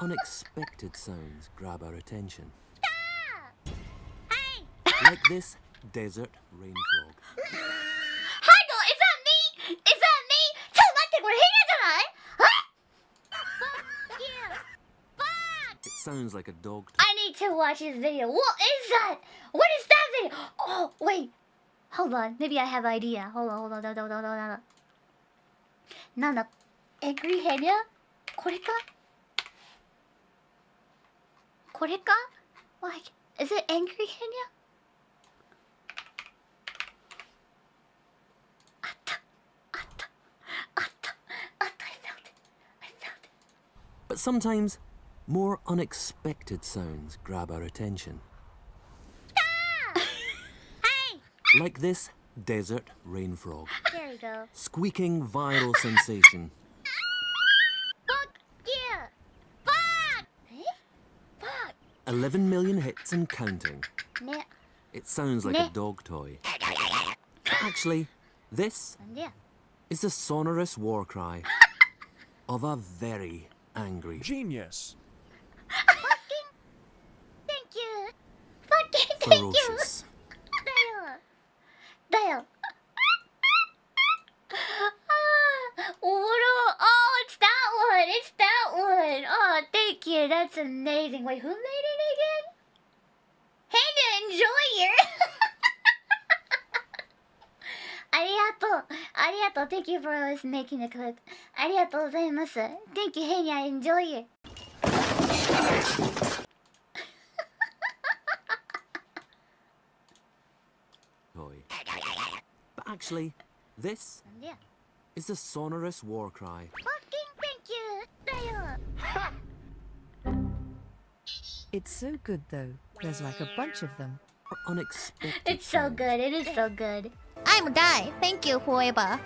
Unexpected sounds grab our attention. Hey! Like this desert rain frog. Heigl, is that me? Is that me? ちょっと待って、これヘリじゃない Fuck you! Fuck! It sounds like a dog. I need to watch this video. What is that? What is that video? Oh, wait. Hold on. Maybe I have idea. Hold on, hold on, hold on, hold on, hold on. なんだ Angry Henya? これかこれか Koreka? Like, is it angry Henya? Atta, atta, atta, atta, I it, I found it. But sometimes, more unexpected sounds grab our attention. Ah! Hey! Like this desert rain frog. There you go. Squeaking viral sensation. 11 million hits and counting. It sounds like a dog toy. Actually, this is the sonorous war cry of a very angry genius. thank you. Fucking thank you. Ah, oh, it's that one. It's that one. Oh, thank you. That's amazing. Wait, who made it? Thank you for always making the clip. Arigatou gozaimasu. Thank you, Henya Enjoyer. Boy. But actually, this yeah. is the sonorous war cry. Fucking thank you. It's so good though. There's like a bunch of them. Unexpected. It's so good. It is so good. I'm die. Thank you, whoever.